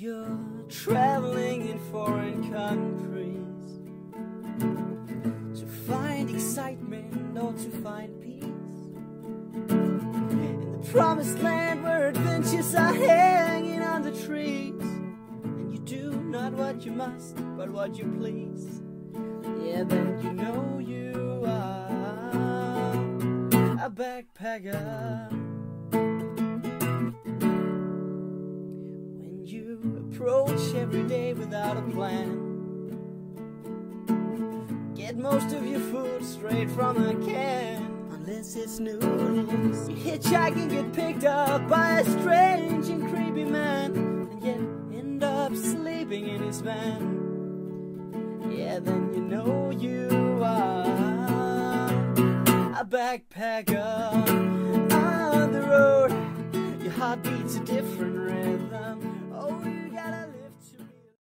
you're traveling in foreign countries to find excitement or to find peace. In the promised land where adventures are hanging on the trees, and you do not what you must, but what you please. Yeah, then you know you are a backpacker. Approach every day without a plan, get most of your food straight from a can. Unless it's noodles, you hitchhike and get picked up by a strange and creepy man, and yet end up sleeping in his van. Yeah, then you know you are a backpacker on the road. Your heart beats a different rhythm. Oh,